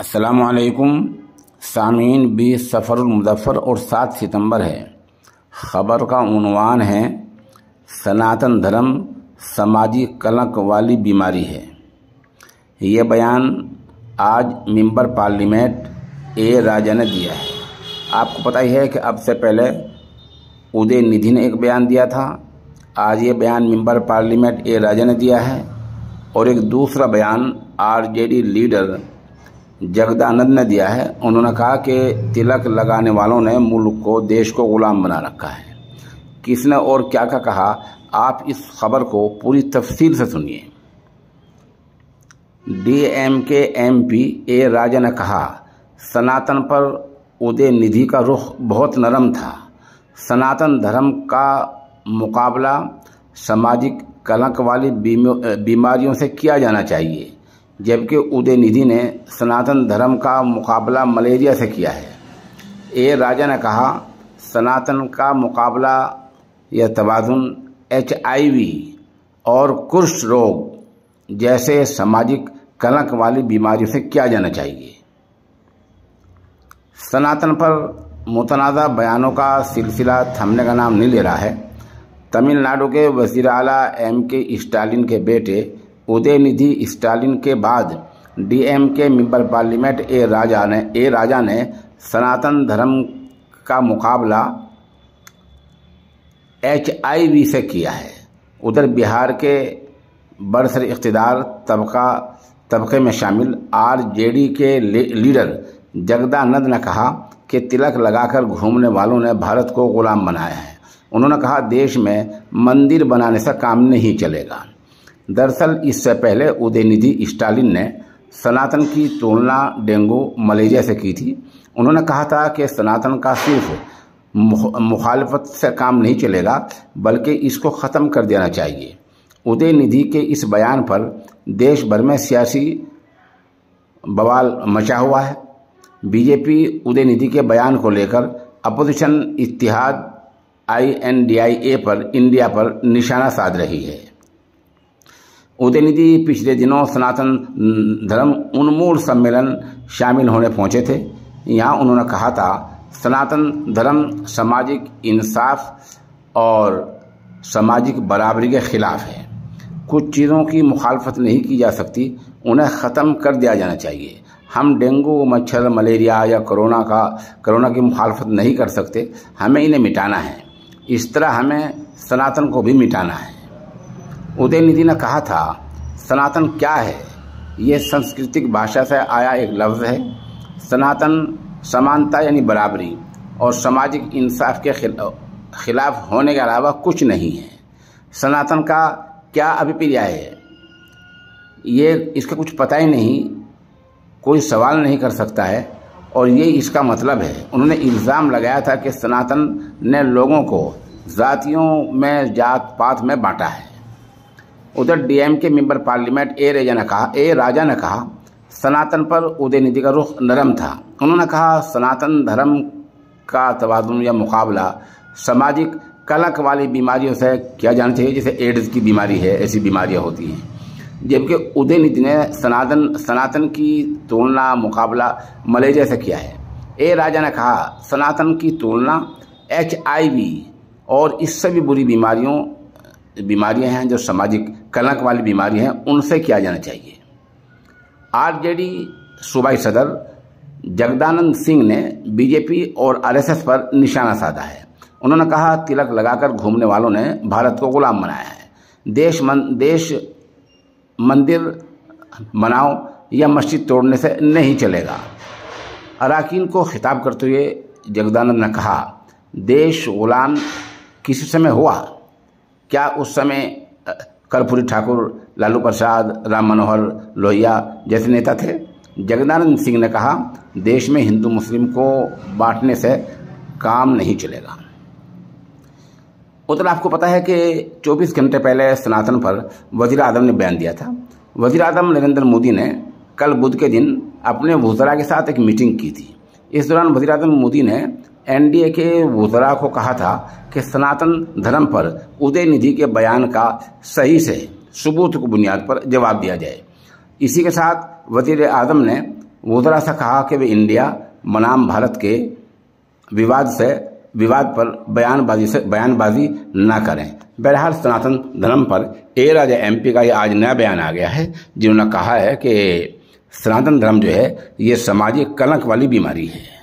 असलकुम सामीन बीस सफ़रमज़फ़र और सात सितंबर है। ख़बर का उनवान है, सनातन धर्म समाजी कलंक वाली बीमारी है। ये बयान आज मिंबर पार्लियामेंट ए राजा ने दिया है। आपको पता ही है कि अब से पहले उदय निधि ने एक बयान दिया था। आज ये बयान मिंबर पार्लियामेंट ए राजा ने दिया है। और एक दूसरा बयान आरजेडी लीडर जगदानंद ने दिया है। उन्होंने कहा कि तिलक लगाने वालों ने मुल्क को, देश को गुलाम बना रखा है। किसने और क्या क्या कहा? आप इस खबर को पूरी तफसील से सुनिए। डीएम के एमपी ए राजा ने कहा, सनातन पर उदय निधि का रुख बहुत नरम था। सनातन धर्म का मुकाबला सामाजिक कलंक वाली बीमारियों से किया जाना चाहिए। जबकि उदय निधि ने सनातन धर्म का मुकाबला मलेरिया से किया है। ए राजा ने कहा, सनातन का मुकाबला या तबादन एच और कुष्ठ रोग जैसे सामाजिक कलंक वाली बीमारियों से किया जाना चाहिए। सनातन पर मुतनाज़ा बयानों का सिलसिला थमने का नाम नहीं ले रहा है। तमिलनाडु के वज़ीर अला एम के स्टालिन के बेटे उदयनिधि स्टालिन के बाद डीएम के मेंबर पार्लियामेंट ए राजा ने, ए राजा ने सनातन धर्म का मुकाबला एचआईवी से किया है। उधर बिहार के बरसर इकतदार तबका, तबके में शामिल आरजेडी के लीडर जगदानंद ने कहा कि तिलक लगाकर घूमने वालों ने भारत को गुलाम बनाया है। उन्होंने कहा, देश में मंदिर बनाने से काम नहीं चलेगा। दरअसल, इससे पहले उदयनिधि स्टालिन ने सनातन की तुलना डेंगू, मलेरिया से की थी। उन्होंने कहा था कि सनातन का सिर्फ़ मुखालफत से काम नहीं चलेगा, बल्कि इसको ख़त्म कर देना चाहिए। उदय निधि के इस बयान पर देश भर में सियासी बवाल मचा हुआ है। बीजेपी उदय निधि के बयान को लेकर opposition Etihad I N D I A पर, इंडिया पर निशाना साध रही है। उदयनिधि पिछले दिनों सनातन धर्म उन्मूल सम्मेलन शामिल होने पहुँचे थे। यहाँ उन्होंने कहा था, सनातन धर्म सामाजिक इंसाफ और सामाजिक बराबरी के खिलाफ है। कुछ चीज़ों की मुखालफत नहीं की जा सकती, उन्हें ख़त्म कर दिया जाना चाहिए। हम डेंगू, मच्छर, मलेरिया या कोरोना का, कोरोना की मुखालफत नहीं कर सकते, हमें इन्हें मिटाना है। इस तरह हमें सनातन को भी मिटाना है। उदयनिधि ने कहा था, सनातन क्या है? ये सांस्कृतिक भाषा से आया एक लफ्ज़ है, सनातन समानता यानी बराबरी और सामाजिक इंसाफ के खिलाफ होने के अलावा कुछ नहीं है। सनातन का क्या अभिप्राय है? ये, इसका कुछ पता ही नहीं, कोई सवाल नहीं कर सकता है और ये इसका मतलब है। उन्होंने इल्ज़ाम लगाया था कि सनातन ने लोगों को जातियों में जात पात में बांटा है। उधर डीएम के मेंबर पार्लियामेंट ए राजा ने कहा, ए राजा ने कहा, सनातन पर उदय उदयनिधि का रुख नरम था। उन्होंने कहा, सनातन धर्म का तबादन या मुकाबला सामाजिक कलक वाली बीमारियों से किया जाना चाहिए जैसे एड्स की बीमारी है, ऐसी बीमारियाँ होती हैं। जबकि उदय उदयनिधि ने सनातन सनातन की तुलना, मुकाबला मलेरिया से किया है। ए राजा ने कहा, सनातन की तुलना एचआईवी और इससे भी बुरी बीमारियों बीमारियाँ हैं जो सामाजिक कलंक वाली बीमारी हैं उनसे किया जाना चाहिए। आरजेडी सूबाई सदर जगदानंद सिंह ने बीजेपी और आरएसएस पर निशाना साधा है। उन्होंने कहा तिलक लगाकर घूमने वालों ने भारत को गुलाम बनाया है। देश मन, देश मंदिर बनाओ या मस्जिद तोड़ने से नहीं चलेगा। अरकान को खिताब करते हुए जगदानंद ने कहा देश गुलाम किसी समय हुआ? क्या उस समय कर्पूरी ठाकुर, लालू प्रसाद, राम मनोहर लोहिया जैसे नेता थे? जगदानंद सिंह ने कहा, देश में हिंदू मुस्लिम को बांटने से काम नहीं चलेगा। उतना आपको पता है कि 24 घंटे पहले सनातन पर वज़ीर आज़म ने बयान दिया था। वज़ीर आज़म नरेंद्र मोदी ने कल बुध के दिन अपने वजरा के साथ एक मीटिंग की थी। इस दौरान आज़म मोदी ने एनडीए के वजरा को कहा था कि सनातन धर्म पर उदय निधि के बयान का सही से सबूत को बुनियाद पर जवाब दिया जाए। इसी के साथ वज़ीर आज़म ने वजरा जरा सा कहा कि वे इंडिया बनाम भारत के विवाद से, विवाद पर बयानबाजी से, बयानबाजी ना करें। बहरहाल सनातन धर्म पर ए राजा एमपी का ये आज नया बयान आ गया है, जिन्होंने कहा है कि सनातन धर्म जो है ये सामाजिक कलंक वाली बीमारी है।